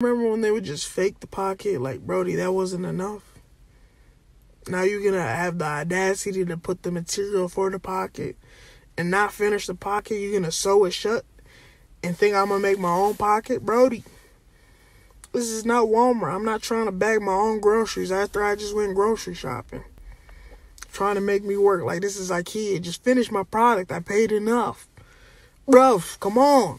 Remember when they would just fake the pocket? Like, Brody, that wasn't enough. Now you're gonna have the audacity to put the material for the pocket and not finish the pocket. You're gonna sew it shut and think I'm gonna make my own pocket, Brody. This is not Walmart. I'm not trying to bag my own groceries after I just went grocery shopping. Trying to make me work like this is IKEA. Just finish my product. I paid enough. Bruv, come on.